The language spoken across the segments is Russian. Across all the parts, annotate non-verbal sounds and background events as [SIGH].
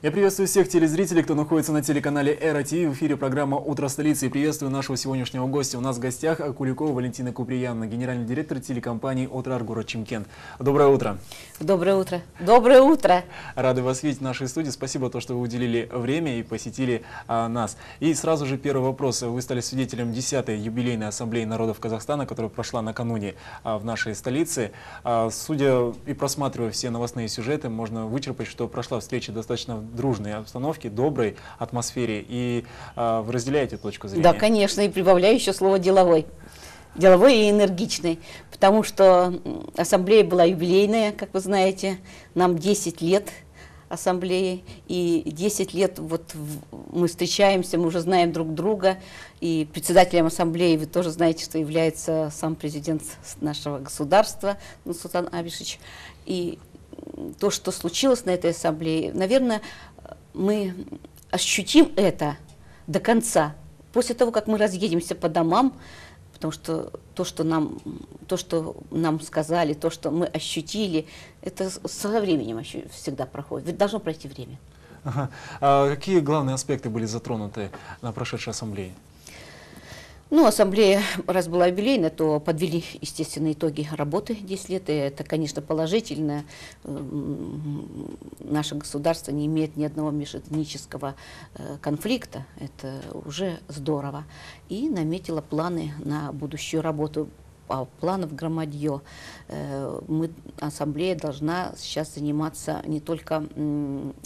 Я приветствую всех телезрителей, кто находится на телеканале Эра ТВ. В эфире программа «Утро столицы» и приветствую нашего сегодняшнего гостя. У нас в гостях Куликова Валентина Куприяновна, генеральный директор телекомпании «Отрар город Чимкент». Доброе утро. Доброе утро. Доброе утро. Рады вас видеть в нашей студии. Спасибо, то, что вы уделили время и посетили а, нас. И сразу же первый вопрос. Вы стали свидетелем 10-й юбилейной ассамблеи народов Казахстана, которая прошла накануне а, в нашей столице. А, судя и просматривая все новостные сюжеты, можно вычерпать, что прошла встреча достаточно дружной обстановке, доброй атмосфере. И э, вы разделяете точку зрения? Да, конечно, и прибавляю еще слово «деловой». Деловой и энергичный, потому что ассамблея была юбилейная, как вы знаете, нам 10 лет ассамблеи, и 10 лет вот мы встречаемся, мы уже знаем друг друга, и председателем ассамблеи вы тоже знаете, что является сам президент нашего государства Нурсултан Абишевич. И то, что случилось на этой ассамблее, наверное, мы ощутим это до конца. После того, как мы разъедемся по домам, потому что то, что нам, то, что нам сказали, то, что мы ощутили, это со временем всегда проходит. Ведь должно пройти время. Ага. А какие главные аспекты были затронуты на прошедшей ассамблее? Ну, ассамблея, раз была юбилейная, то подвели, естественно, итоги работы 10 лет. И это, конечно, положительно. Наше государство не имеет ни одного межэтнического э, конфликта. Это уже здорово. И наметила планы на будущую работу а планов громадье. Э, мы, ассамблея должна сейчас заниматься не только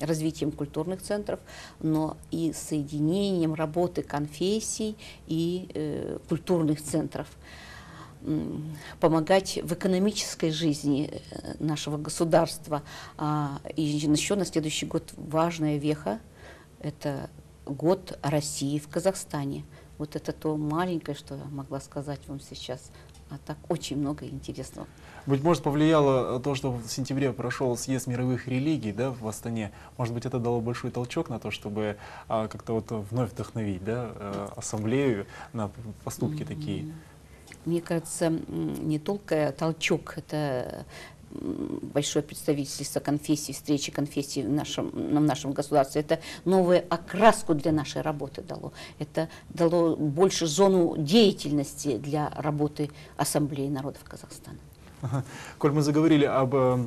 развитием культурных центров, но и соединением работы конфессий и э, культурных центров помогать в экономической жизни э, нашего государства. А, и еще на следующий год важная веха – это год России в Казахстане. Вот это то маленькое, что я могла сказать вам сейчас а так очень много интересного. Быть может, повлияло то, что в сентябре прошел съезд мировых религий да, в Астане. Может быть, это дало большой толчок на то, чтобы а, как-то вот вновь вдохновить да, а, ассамблею на поступки mm -hmm. такие. Мне кажется, не только толчок, это большое представительство конфессий, встречи конфессий в нашем, в нашем государстве. Это новую окраску для нашей работы дало. Это дало больше зону деятельности для работы Ассамблеи народов Казахстана. Ага. Коль мы заговорили об э,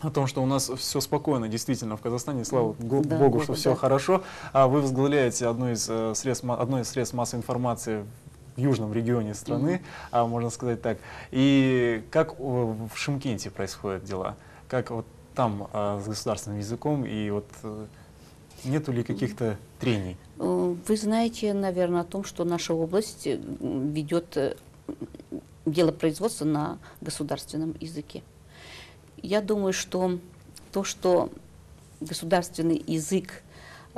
о том, что у нас все спокойно, действительно, в Казахстане, слава да, Богу, Богу, что да. все хорошо. А вы возглавляете одно из э, средств, одно из средств массовой информации в южном регионе страны, mm -hmm. можно сказать так. И как в Шимкенте происходят дела? Как вот там а, с государственным языком и вот э, нету ли каких-то трений? Э, вы знаете, наверное, о том, что наша область э, ведет дело производства на государственном языке. Я думаю, что то, что государственный язык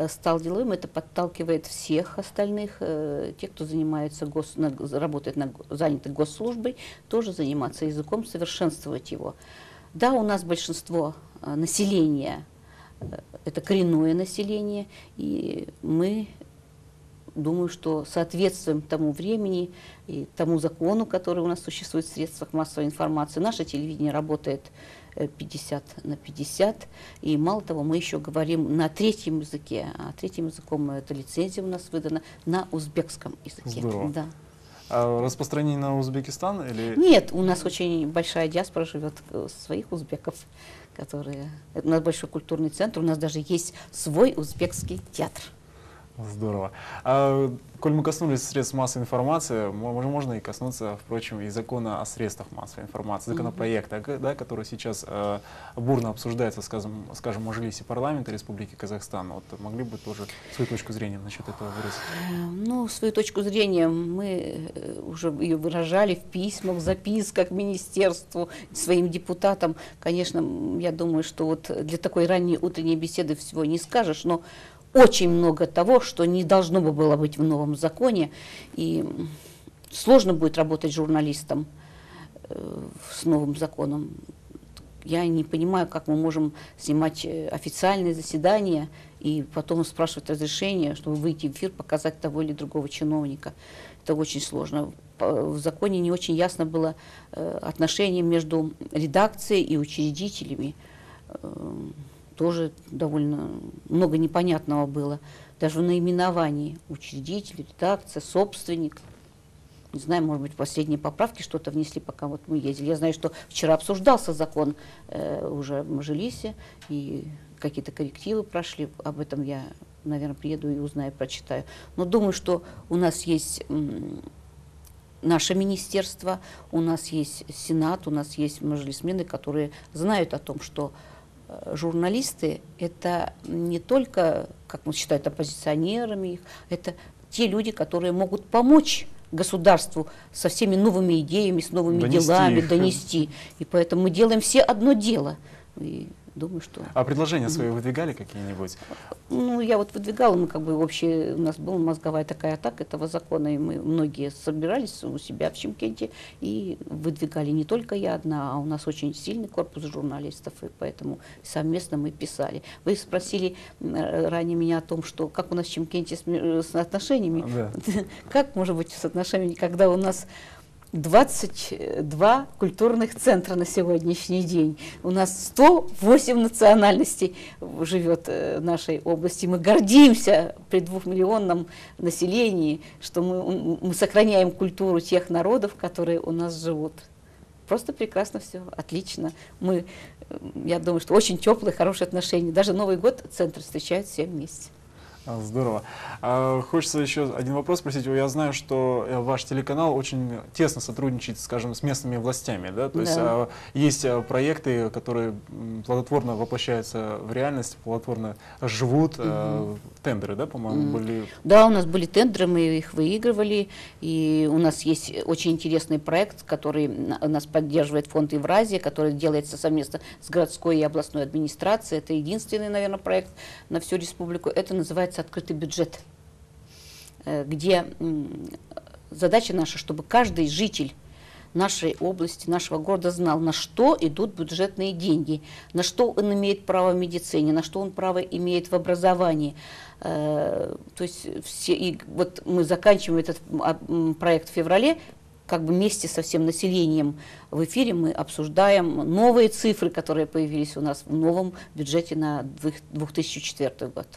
стал деловым, это подталкивает всех остальных, э, тех, кто занимается гос, работает на заняты госслужбой, тоже заниматься языком, совершенствовать его. Да, у нас большинство э, населения это коренное население, и мы думаю, что соответствуем тому времени и тому закону, который у нас существует в средствах массовой информации. Наше телевидение работает 50 на 50. И мало того, мы еще говорим на третьем языке, а третьим языком эта лицензия у нас выдана на узбекском языке. Здорово. Да. А распространение на Узбекистан или? Нет, у нас очень большая диаспора живет э, своих узбеков, которые. У нас большой культурный центр, у нас даже есть свой узбекский театр. Здорово. А, коль мы коснулись средств массовой информации, можно, можно и коснуться, впрочем, и закона о средствах массовой информации, законопроекта, mm -hmm. да, который сейчас э, бурно обсуждается, скажем, скажем, в Мажилисе парламента Республики Казахстан. Вот могли бы тоже свою точку зрения насчет этого выразить? Ну, свою точку зрения мы э, уже ее выражали в письмах, в записках министерству, своим депутатам. Конечно, я думаю, что вот для такой ранней утренней беседы всего не скажешь, но очень много того, что не должно бы было быть в новом законе. И сложно будет работать журналистам э, с новым законом. Я не понимаю, как мы можем снимать э, официальные заседания и потом спрашивать разрешение, чтобы выйти в эфир, показать того или другого чиновника. Это очень сложно. В законе не очень ясно было э, отношение между редакцией и учредителями тоже довольно много непонятного было. Даже в наименовании учредитель, редакция, собственник. Не знаю, может быть, последние поправки что-то внесли, пока вот мы ездили. Я знаю, что вчера обсуждался закон э, уже в Мажилисе, и какие-то коррективы прошли. Об этом я, наверное, приеду и узнаю, прочитаю. Но думаю, что у нас есть наше министерство, у нас есть Сенат, у нас есть мажилисмены, которые знают о том, что журналисты это не только, как мы считают, оппозиционерами их, это те люди, которые могут помочь государству со всеми новыми идеями, с новыми донести делами их. донести. И поэтому мы делаем все одно дело. И думаю, что... А предложения свои выдвигали какие-нибудь? Ну, я вот выдвигала, мы как бы общее, у нас была мозговая такая атака этого закона, и мы многие собирались у себя в Чемкенте и выдвигали не только я одна, а у нас очень сильный корпус журналистов, и поэтому совместно мы писали. Вы спросили ранее меня о том, что как у нас в Чемкенте с, с отношениями. Да. [LAUGHS] Как может быть с отношениями, когда у нас 22 культурных центра на сегодняшний день. У нас 108 национальностей живет э, в нашей области. Мы гордимся при двухмиллионном населении, что мы, мы сохраняем культуру тех народов, которые у нас живут. Просто прекрасно все, отлично. Мы, э, я думаю, что очень теплые, хорошие отношения. Даже Новый год центр встречают все вместе. А, здорово. А, хочется еще один вопрос спросить. Я знаю, что э, ваш телеканал очень тесно сотрудничает, скажем, с местными властями. Да? То да. есть а, есть проекты, которые плодотворно воплощаются в реальность, плодотворно живут. Угу. Тендеры, да, по-моему, угу. были? Да, у нас были тендеры, мы их выигрывали. И у нас есть очень интересный проект, который нас поддерживает фонд Евразия, который делается совместно с городской и областной администрацией. Это единственный, наверное, проект на всю республику. Это называется называется открытый бюджет, э, где задача наша, чтобы каждый житель нашей области, нашего города знал, на что идут бюджетные деньги, на что он имеет право в медицине, на что он право имеет в образовании. Э, то есть все, и вот мы заканчиваем этот а, проект в феврале, как бы вместе со всем населением в эфире мы обсуждаем новые цифры, которые появились у нас в новом бюджете на 2004 год.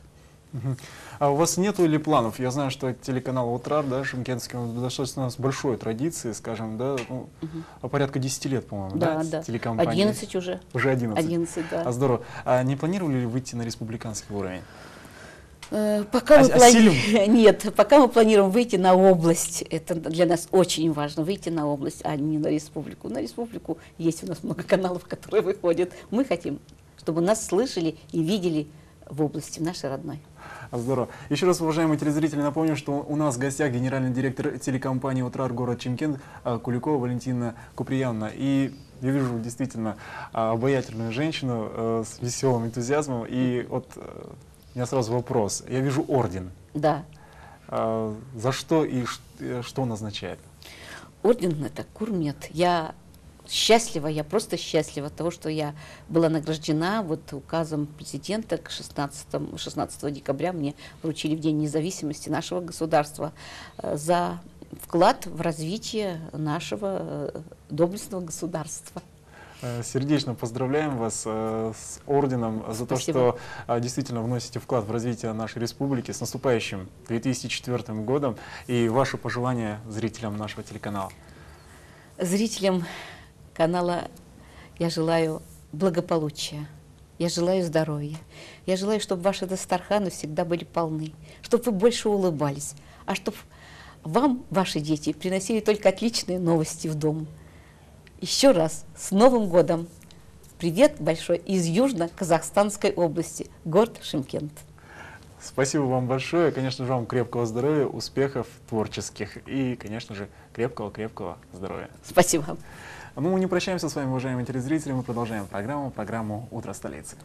А у вас нету ли планов? Я знаю, что телеканал «Утрар», да, шимкентский, он достаточно с большой традицией, скажем, да, ну, угу. порядка 10 лет, по-моему, да, да, да. телекомпания. 11 уже. Уже 11. 11, да. А здорово. А не планировали ли выйти на республиканский уровень? Э, пока а, мы плани... [LAUGHS] Нет, пока мы планируем выйти на область, это для нас очень важно, выйти на область, а не на республику. На республику есть у нас много каналов, которые выходят. Мы хотим, чтобы нас слышали и видели в области нашей родной. Здорово. Еще раз, уважаемые телезрители, напомню, что у нас в гостях генеральный директор телекомпании «Утрар» город Чемкент Куликова Валентина Куприянна. И я вижу действительно а, обаятельную женщину э, с веселым энтузиазмом. И вот э, у меня сразу вопрос. Я вижу орден. Да. А, за что и что он означает? Орден – это курмет. Я счастлива, я просто счастлива от того, что я была награждена вот указом президента к 16, 16 декабря мне вручили в День независимости нашего государства э, за вклад в развитие нашего э, доблестного государства. Э, сердечно поздравляем вас с орденом за Спасибо. то, что действительно вносите вклад в развитие нашей республики. С наступающим 2004 годом и ваши пожелания зрителям нашего телеканала. Зрителям канала я желаю благополучия, я желаю здоровья, я желаю, чтобы ваши Дастарханы всегда были полны, чтобы вы больше улыбались, а чтобы вам, ваши дети, приносили только отличные новости в дом. Еще раз, с Новым годом! Привет большой из Южно-Казахстанской области, город Шимкент. Спасибо вам большое. Конечно же, вам крепкого здоровья, успехов творческих и, конечно же, крепкого-крепкого здоровья. Спасибо. Ну, мы не прощаемся с вами, уважаемые телезрители. Мы продолжаем программу, программу «Утро столицы».